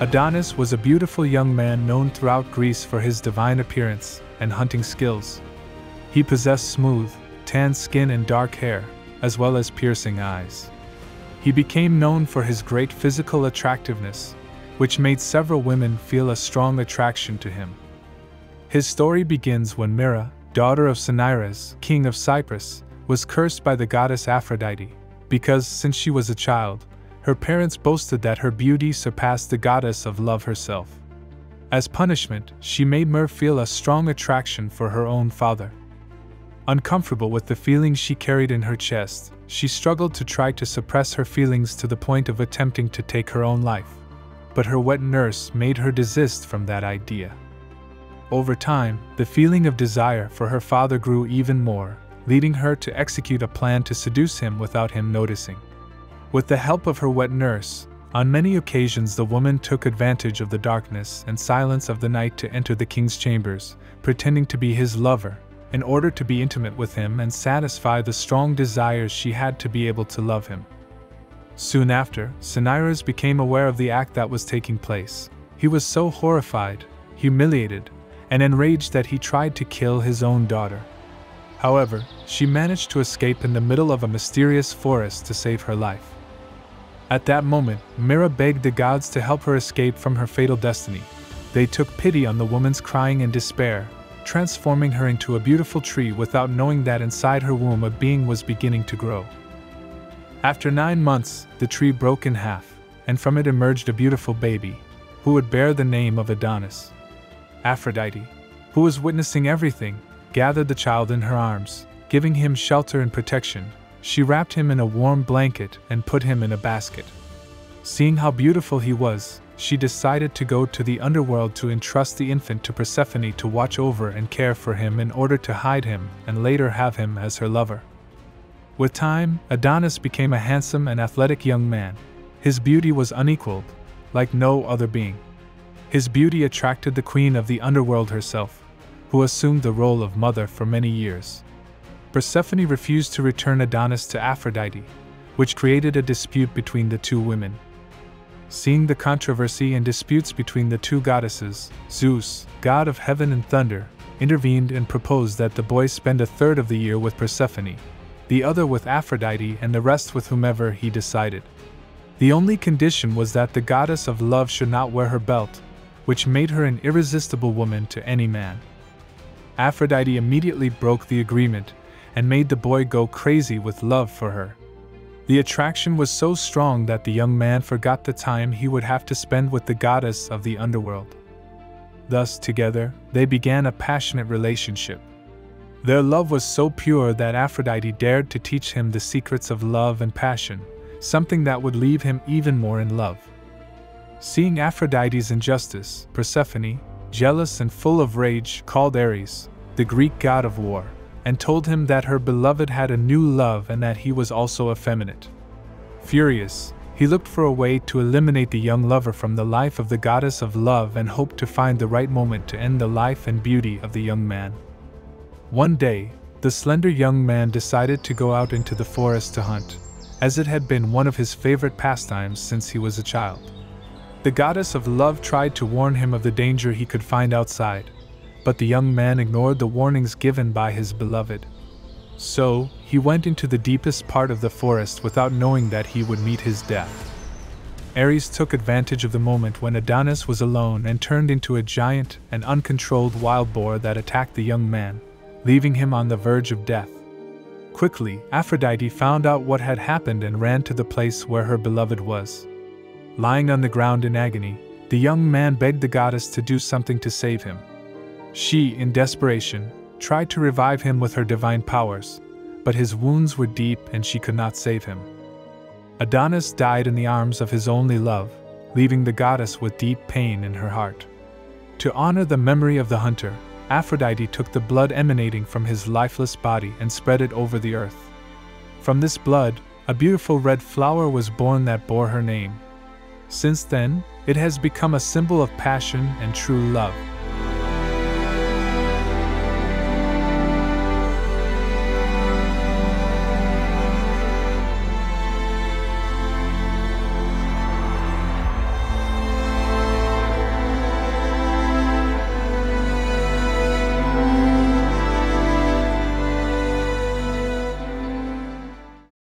Adonis was a beautiful young man known throughout Greece for his divine appearance and hunting skills. He possessed smooth, tan skin and dark hair, as well as piercing eyes. He became known for his great physical attractiveness, which made several women feel a strong attraction to him. His story begins when Myrrha, daughter of Cinyras, king of Cyprus, was cursed by the goddess Aphrodite, because, since she was a child, her parents boasted that her beauty surpassed the goddess of love herself. As punishment, she made Myrrha feel a strong attraction for her own father. Uncomfortable with the feelings she carried in her chest, she struggled to try to suppress her feelings to the point of attempting to take her own life. But her wet nurse made her desist from that idea. Over time, the feeling of desire for her father grew even more, leading her to execute a plan to seduce him without him noticing. With the help of her wet nurse, on many occasions the woman took advantage of the darkness and silence of the night to enter the king's chambers, pretending to be his lover, in order to be intimate with him and satisfy the strong desires she had to be able to love him. Soon after, Cinyras became aware of the act that was taking place. He was so horrified, humiliated, and enraged that he tried to kill his own daughter. However, she managed to escape in the middle of a mysterious forest to save her life. At that moment, Myrrha begged the gods to help her escape from her fatal destiny. They took pity on the woman's crying and despair, transforming her into a beautiful tree without knowing that inside her womb a being was beginning to grow. After nine months, the tree broke in half, and from it emerged a beautiful baby, who would bear the name of Adonis. Aphrodite, who was witnessing everything, gathered the child in her arms, giving him shelter and protection, she wrapped him in a warm blanket and put him in a basket. Seeing how beautiful he was, she decided to go to the underworld to entrust the infant to Persephone to watch over and care for him in order to hide him and later have him as her lover. With time, Adonis became a handsome and athletic young man. His beauty was unequaled, like no other being. His beauty attracted the queen of the underworld herself, who assumed the role of mother for many years. Persephone refused to return Adonis to Aphrodite, which created a dispute between the two women. Seeing the controversy and disputes between the two goddesses, Zeus, god of heaven and thunder, intervened and proposed that the boy spend a third of the year with Persephone, the other with Aphrodite, and the rest with whomever he decided. The only condition was that the goddess of love should not wear her belt, which made her an irresistible woman to any man. Aphrodite immediately broke the agreement and made the boy go crazy with love for her. The attraction was so strong that the young man forgot the time he would have to spend with the goddess of the underworld. Thus, together, they began a passionate relationship. Their love was so pure that Aphrodite dared to teach him the secrets of love and passion, something that would leave him even more in love. Seeing Aphrodite's injustice, Persephone, jealous and full of rage, called Ares, the Greek god of war, and told him that her beloved had a new love and that he was also effeminate. Furious, he looked for a way to eliminate the young lover from the life of the goddess of love and hoped to find the right moment to end the life and beauty of the young man. One day, the slender young man decided to go out into the forest to hunt, as it had been one of his favorite pastimes since he was a child. The goddess of love tried to warn him of the danger he could find outside, but the young man ignored the warnings given by his beloved. So, he went into the deepest part of the forest without knowing that he would meet his death. Ares took advantage of the moment when Adonis was alone and turned into a giant and uncontrolled wild boar that attacked the young man, leaving him on the verge of death. Quickly, Aphrodite found out what had happened and ran to the place where her beloved was. Lying on the ground in agony, the young man begged the goddess to do something to save him. She, in desperation, tried to revive him with her divine powers, but his wounds were deep and she could not save him. Adonis died in the arms of his only love, leaving the goddess with deep pain in her heart. To honor the memory of the hunter, Aphrodite took the blood emanating from his lifeless body and spread it over the earth. From this blood, a beautiful red flower was born that bore her name. Since then, it has become a symbol of passion and true love.